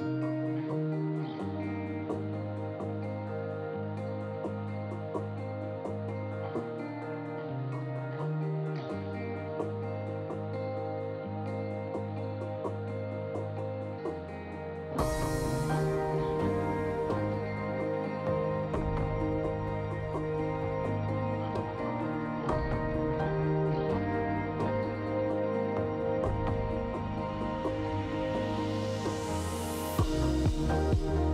you you.